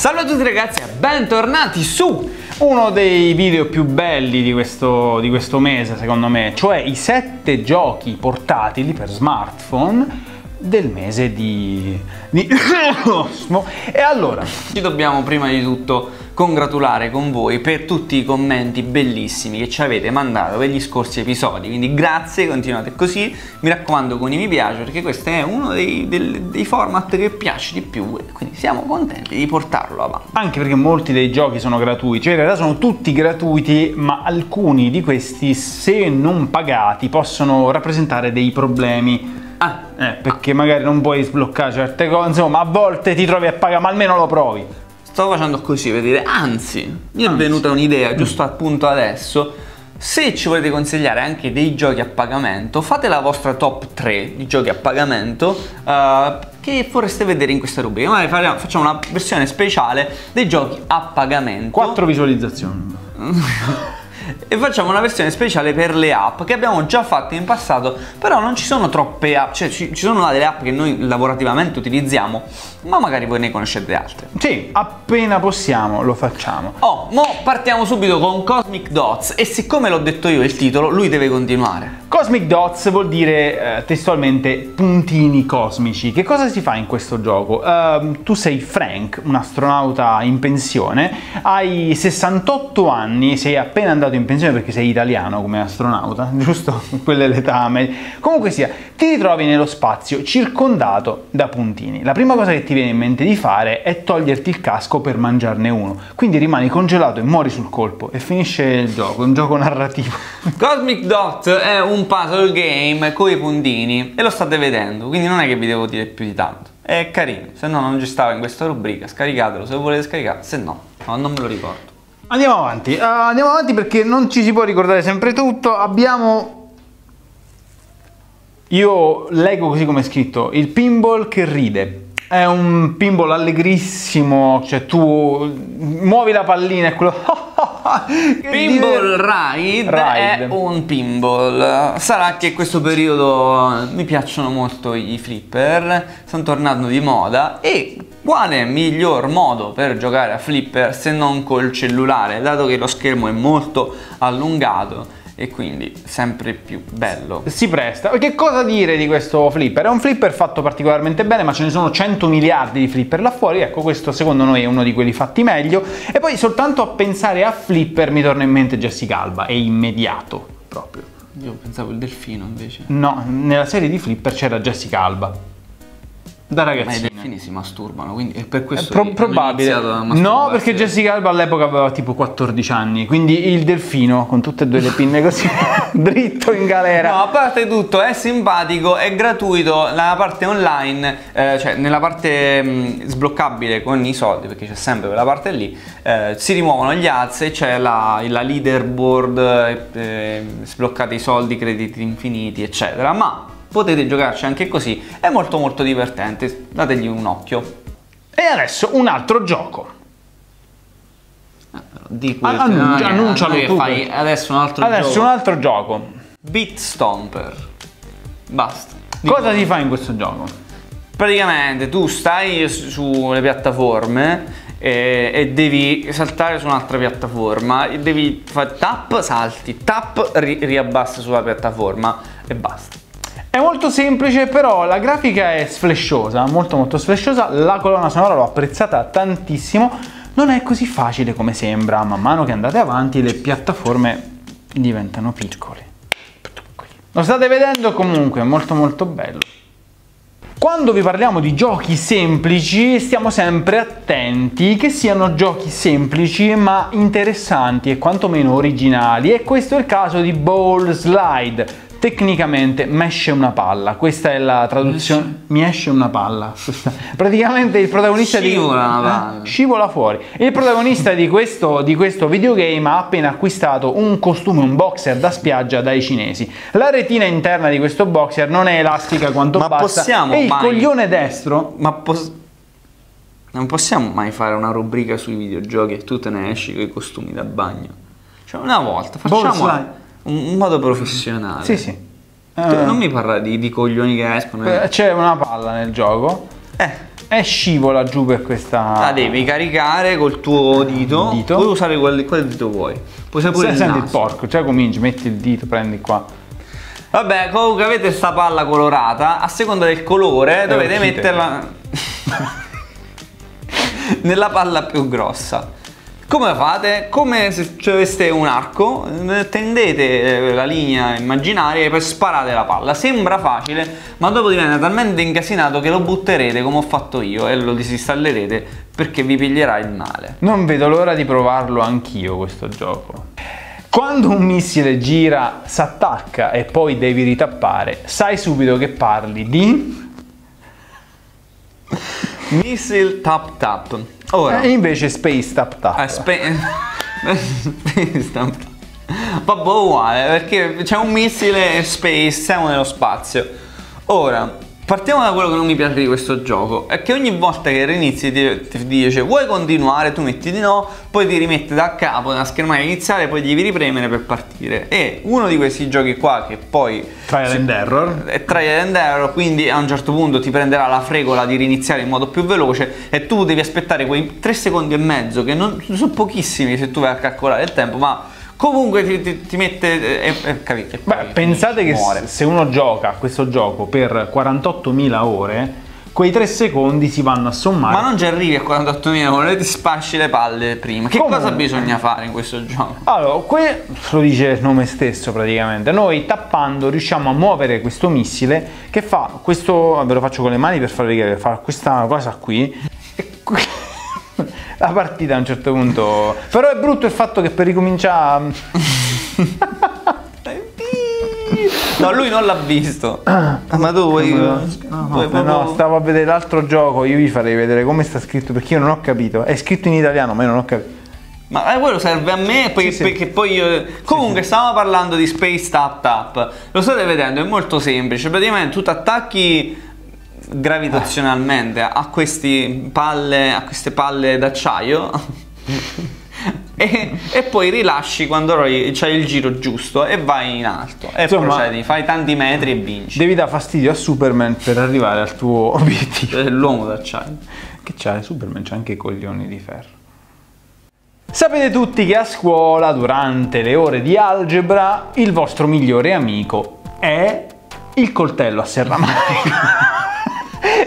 Salve a tutti ragazzi e bentornati su uno dei video più belli di questo, di questo mese secondo me, cioè i 7 giochi portatili per smartphone del mese di... di... e allora... Ci dobbiamo prima di tutto congratulare con voi per tutti i commenti bellissimi che ci avete mandato per gli scorsi episodi. Quindi grazie continuate così. Mi raccomando con i mi piace perché questo è uno dei, dei, dei format che piace di più. Quindi siamo contenti di portarlo avanti. Anche perché molti dei giochi sono gratuiti. Cioè in realtà sono tutti gratuiti ma alcuni di questi se non pagati possono rappresentare dei problemi Ah, eh, perché magari non puoi sbloccare certe cose, insomma, a volte ti trovi a pagare, ma almeno lo provi. Stavo facendo così per dire, anzi, mi è venuta un'idea giusto appunto adesso. Se ci volete consigliare anche dei giochi a pagamento, fate la vostra top 3 di giochi a pagamento uh, che vorreste vedere in questa rubrica. Magari facciamo una versione speciale dei giochi a pagamento. 4 visualizzazioni. e facciamo una versione speciale per le app che abbiamo già fatto in passato però non ci sono troppe app cioè ci, ci sono delle app che noi lavorativamente utilizziamo ma magari voi ne conoscete altre sì appena possiamo lo facciamo oh mo partiamo subito con Cosmic Dots e siccome l'ho detto io il titolo lui deve continuare Cosmic Dots vuol dire eh, testualmente puntini cosmici. Che cosa si fa in questo gioco? Uh, tu sei Frank, un astronauta in pensione, hai 68 anni, sei appena andato in pensione perché sei italiano come astronauta, giusto? Quella è l'età media. Comunque sia, ti ritrovi nello spazio circondato da puntini. La prima cosa che ti viene in mente di fare è toglierti il casco per mangiarne uno. Quindi rimani congelato e muori sul colpo e finisce il gioco, un gioco narrativo. Cosmic Dot è un puzzle game con i puntini e lo state vedendo, quindi non è che vi devo dire più di tanto. È carino, se no non ci stava in questa rubrica, scaricatelo se volete scaricare, se no, no non me lo ricordo. Andiamo avanti, uh, andiamo avanti perché non ci si può ricordare sempre tutto, abbiamo... Io leggo così come è scritto, il pinball che ride. È un pinball allegrissimo, cioè tu muovi la pallina e quello... pinball ride, ride, è un pinball. Sarà che in questo periodo mi piacciono molto i flipper, stanno tornando di moda e quale miglior modo per giocare a flipper se non col cellulare, dato che lo schermo è molto allungato e quindi sempre più bello. Si presta. Che cosa dire di questo flipper? È un flipper fatto particolarmente bene, ma ce ne sono 100 miliardi di flipper là fuori. Ecco, questo secondo noi è uno di quelli fatti meglio. E poi soltanto a pensare a flipper mi torna in mente Jessica Alba, è immediato proprio. Io pensavo il delfino invece. No, nella serie di flipper c'era Jessica Alba da ragazzina. Ma i delfini si masturbano, quindi è per questo è pro- probabile. No, perché Jessica Alba all'epoca aveva tipo 14 anni, quindi il delfino con tutte e due le pinne così dritto in galera. No, a parte tutto è simpatico, è gratuito, nella parte online, eh, cioè nella parte mh, sbloccabile con i soldi, perché c'è sempre quella parte lì, eh, si rimuovono gli ads e c'è la, la leaderboard, eh, sbloccate i soldi, crediti infiniti, eccetera. Ma potete giocarci anche così, è molto molto divertente, dategli un occhio. E adesso un altro gioco. Di pure, Annuncia, no, annuncialo tu. Fai adesso un altro adesso gioco. un altro gioco. Beat Stomper. Basta. Cosa si fa in questo gioco? Praticamente tu stai sulle piattaforme e, e, devi saltare su un'altra piattaforma, devi fare tap, salti, tap, ri, riabbassi sulla piattaforma e basta. È molto semplice, però la grafica è sflesciosa, molto molto sflesciosa, la colonna sonora l'ho apprezzata tantissimo, non è così facile come sembra, man mano che andate avanti le piattaforme diventano piccole. Lo state vedendo? Comunque, è molto molto bello. Quando vi parliamo di giochi semplici stiamo sempre attenti che siano giochi semplici ma interessanti e quantomeno originali. E questo è il caso di Ball Slide tecnicamente mesce una palla, questa è la traduzione, mi esce? Una palla, praticamente il protagonista scivola, di, una eh, scivola fuori, il protagonista di questo, di questo videogame ha appena acquistato un costume, un boxer da spiaggia dai cinesi, la retina interna di questo boxer non è elastica quanto Ma basta. possiamo e il mai... coglione destro... Ma pos... Non possiamo mai fare una rubrica sui videogiochi e tu te ne esci con i costumi da bagno. Cioè una volta facciamo un modo professionale. Sì, sì. Tu non mi parla di, di, coglioni che escono. C'è una palla nel gioco. Eh. e scivola giù per questa... La devi caricare col tuo dito. Dito. Puoi usare quel, quel dito vuoi. Puoi usare pure Se il senti il naso. porco, già cominci, metti il dito, prendi qua. Vabbè, comunque avete sta palla colorata, a seconda del colore dovete uscite. metterla nella palla più grossa. Come fate? Come se aveste un arco, eh, tendete eh, la linea immaginaria e poi sparate la palla. Sembra facile, ma dopo diventa talmente incasinato che lo butterete come ho fatto io e lo disinstallerete perché vi piglierà il male. Non vedo l'ora di provarlo anch'io questo gioco. Quando un missile gira, s'attacca e poi devi ritappare, sai subito che parli di... Missile tap tap. Ora, E invece Space Tap Tap. Ah, spe- Space Tap. Vabbè, uguale, perché c'è un missile space, siamo nello spazio. Ora, partiamo da quello che non mi piace di questo gioco, è che ogni volta che rinizi ti, ti dice vuoi continuare, tu metti di no, poi ti rimette da capo nella schermata iniziale, poi devi ripremere per partire. E uno di questi giochi qua che poi Trial and error. è trial and error, quindi a un certo punto ti prenderà la fregola di riniziare in modo più veloce e tu devi aspettare quei 3 secondi e mezzo, che non sono pochissimi se tu vai a calcolare il tempo, ma comunque ti, ti- ti mette e, e capisci. Beh, pensate che muore. se uno gioca a questo gioco per 48.000 ore, quei 3 secondi si vanno a sommare. Ma non ci arrivi a 48.000 ore, ti spasci le palle prima. Che Comunque. cosa bisogna fare in questo gioco? Allora, que- lo dice il nome stesso praticamente. Noi tappando riusciamo a muovere questo missile che fa questo, ve lo faccio con le mani per farvi vedere, fa questa cosa qui. La partita a un certo punto. Però è brutto il fatto che per ricominciare. No, lui non l'ha visto. Ma tu vuoi. No, proprio- no, stavo a vedere l'altro gioco, io vi farei vedere come sta scritto perché io non ho capito. È scritto in italiano, ma io non ho capito. Ma eh, quello serve a me poi, Sì, sì. perché poi io... Comunque stavamo parlando di Space Tap Tap. Lo state vedendo, è molto semplice. Praticamente tu ti attacchi gravitazionalmente a, questi palle, a queste palle d'acciaio e, e poi rilasci quando hai- c'hai il giro giusto e vai in alto. E Insomma- procedi, fai tanti metri e vinci. Devi dare fastidio a Superman per arrivare al tuo obiettivo. È l'uomo d'acciaio. Che c'ha Superman? C'ha anche i coglioni di ferro. Sapete tutti che a scuola, durante le ore di algebra, il vostro migliore amico è il coltello a serramanica.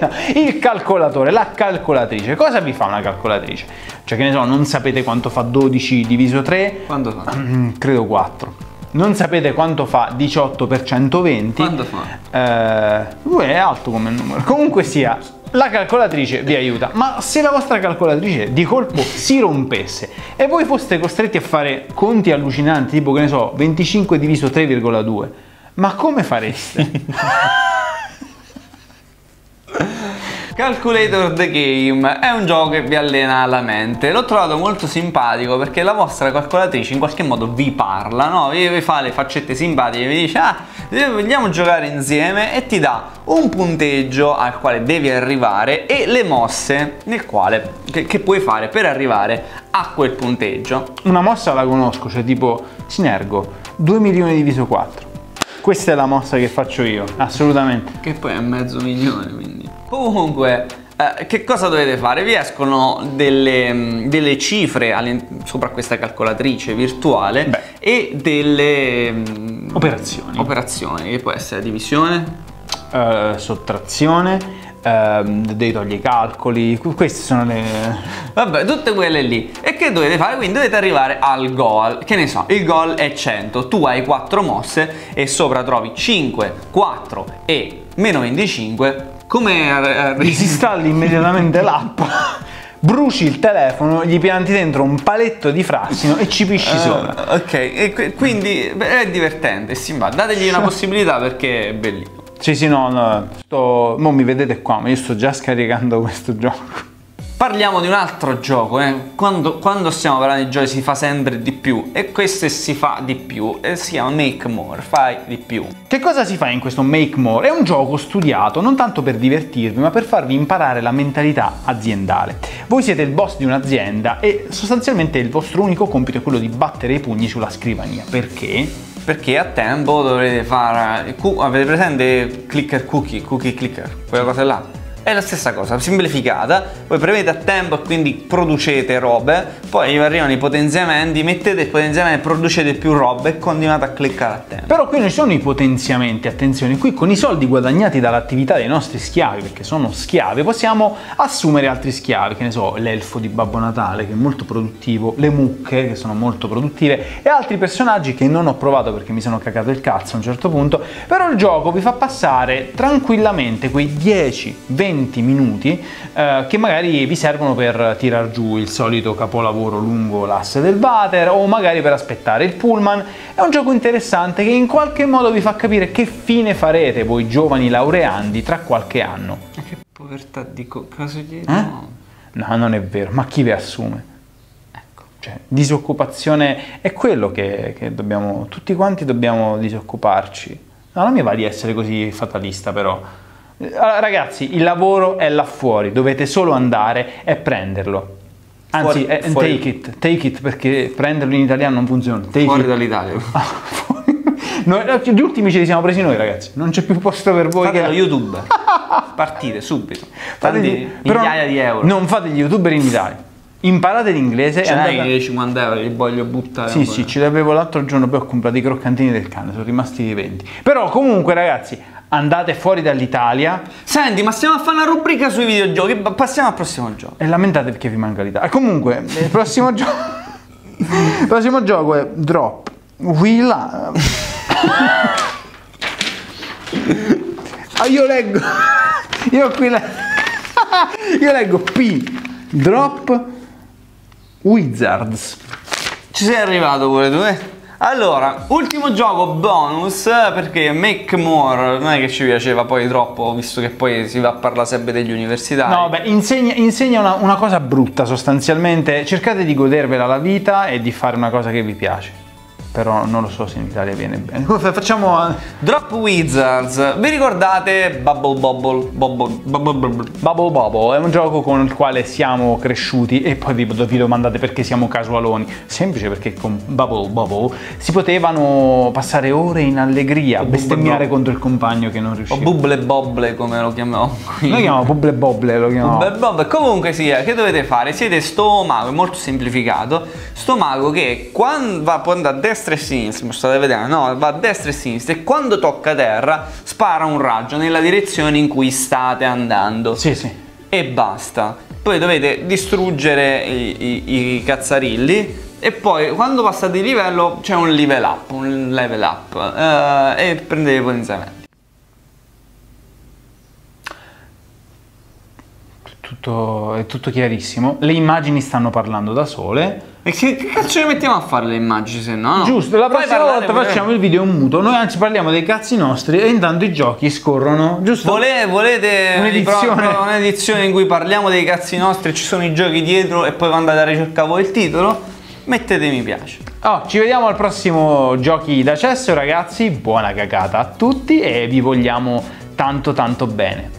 No, il calcolatore, la calcolatrice. Cosa vi fa una calcolatrice? Cioè, che ne so, non sapete quanto fa 12 diviso 3? Quando fa? Mm, credo 4. Non sapete quanto fa 18 per 120? Quando fa? Eh, è alto come numero. Comunque sia, la calcolatrice vi aiuta, ma se la vostra calcolatrice di colpo si rompesse e voi foste costretti a fare conti allucinanti, tipo che ne so, 25 diviso 3,2, ma come fareste? Calculator the Game è un gioco che vi allena la mente. L'ho trovato molto simpatico perché la vostra calcolatrice in qualche modo vi parla, no? Vi, vi fa le faccette simpatiche, vi dice ah, eh, vogliamo giocare insieme e ti dà un punteggio al quale devi arrivare e le mosse nel quale, che, che puoi fare per arrivare a quel punteggio. Una mossa la conosco, cioè tipo Sinergo, 2 milioni diviso 4. Questa è la mossa che faccio io, assolutamente. Che poi è mezzo milione, quindi. Comunque, eh, che cosa dovete fare? Vi escono delle, mm, delle cifre sopra questa calcolatrice virtuale Beh. e delle mm, Operazioni. operazioni, che può essere divisione, Eh, sottrazione, ehm, devi togliere i calcoli, que- queste sono le... Vabbè, tutte quelle lì. E che dovete fare? Quindi dovete arrivare al goal. Che ne so, il goal è 100. Tu hai 4 mosse e sopra trovi 5, 4 e meno 25. Come Disinstalli immediatamente l'app, bruci il telefono, gli pianti dentro un paletto di frassino e ci pisci Eh, sopra. ok, e quindi beh, è divertente, ma dategli una possibilità perché è bellissimo. Sì, sì, no, no, sto... Mo mi vedete qua, ma io sto già scaricando questo gioco. Parliamo di un altro gioco, eh. quando, quando stiamo parlando di giochi si fa sempre di più e questo si fa di più e si chiama Make More, fai di più. Che cosa si fa in questo Make More? È un gioco studiato non tanto per divertirvi, ma per farvi imparare la mentalità aziendale. Voi siete il boss di un'azienda e sostanzialmente il vostro unico compito è quello di battere i pugni sulla scrivania. Perché? Perché a tempo dovrete fare, cu- avete presente clicker cookie, cookie clicker, quella cosa là? È la stessa cosa, semplificata, voi premete a tempo e quindi producete robe, poi arrivano i potenziamenti, mettete il potenziamento, producete più robe e continuate a cliccare a tempo. Però qui non ci sono i potenziamenti, attenzione, qui con i soldi guadagnati dall'attività dei nostri schiavi, perché sono schiavi, possiamo assumere altri schiavi, che ne so, l'elfo di Babbo Natale che è molto produttivo, le mucche che sono molto produttive e altri personaggi che non ho provato perché mi sono cagato il cazzo a un certo punto, però il gioco vi fa passare tranquillamente quei 10-20 minuti eh, che magari vi servono per tirar giù il solito capolavoro lungo l'asse del water o magari per aspettare il pullman. È un gioco interessante che in qualche modo vi fa capire che fine farete voi giovani laureandi tra qualche anno. Ma che povertà di co- cosa gli... Eh? No. No, non è vero, ma chi vi assume? Ecco. Cioè, disoccupazione è quello che, che dobbiamo, tutti quanti dobbiamo disoccuparci. No, non mi va di essere così fatalista però. Allora, ragazzi, il lavoro è là fuori, dovete solo andare e prenderlo. Anzi, Fuori- eh, fuori- take it, take it perché prenderlo in italiano non funziona. Take Fuori it. dall'Italia. Noi- gli ultimi ce li siamo presi noi, ragazzi. Non c'è più posto per voi Fatelo che YouTube. Partite subito. Tanti però migliaia di euro. Non fate gli youtuber in Italia. Imparate l'inglese e andate... che 50 euro li voglio buttare. Sì, sì, ce l'avevo l'altro giorno, poi ho comprato i croccantini del cane, sono rimasti 20. Però comunque ragazzi, andate fuori dall'Italia Senti, ma stiamo a fare una rubrica sui videogiochi. pa- Passiamo al prossimo gioco. e lamentate perché vi manca l'Italia. Comunque, il prossimo gioco... il prossimo gioco è Drop. Willa... ah, io leggo... io qui le... io leggo P. Drop Wizards. Ci sei arrivato pure tu, eh? Allora, ultimo gioco bonus perché Make More non è che ci piaceva poi troppo, visto che poi si va a parlare sempre degli universitari. No, beh, insegna, insegna una, una cosa brutta sostanzialmente. Cercate di godervela la vita e di fare una cosa che vi piace. Però non lo so se in Italia viene bene. Facciamo. eh, Drop Wizards, vi ricordate Bubble Bubble Bubble Bubble Bubble? Bubble è un gioco con il quale siamo cresciuti e poi vi, vi domandate perché siamo casualoni. Semplice perché con Bubble Bubble si potevano passare ore in allegria, bestemmiare contro il compagno che non O riusciva. Bubble Bobble come lo chiamiamo qui. Noi chiamiamo Bubble Bobble, lo chiamiamo. Bubble Bobble. Comunque sia, che dovete fare? Siete sto mago, è molto semplificato, sto mago che quando va può andare a destra e a sinistra, mi state vedendo, no, va a destra e sinistra e quando tocca terra spara un raggio nella direzione in cui state andando. Sì, sì. e basta. Poi dovete distruggere i, i- i cazzarilli e poi quando passate di livello c'è un level up, un level up eh, e prendete i Tutto, è tutto chiarissimo. Le immagini stanno parlando da sole. E che, che cazzo ci mettiamo a fare le immagini se no? Giusto, la Puoi prossima volta pure- facciamo il video muto. Noi anzi parliamo dei cazzi nostri e intanto i giochi scorrono. Giusto? Vole- volete Un'edizione. pro- pro- un'edizione in cui parliamo dei cazzi nostri e ci sono i giochi dietro e poi andate a ricercare voi il titolo? Mettete mi piace. Oh, ci vediamo al prossimo Giochi da Cesso, ragazzi. Buona cagata a tutti e vi vogliamo tanto tanto bene.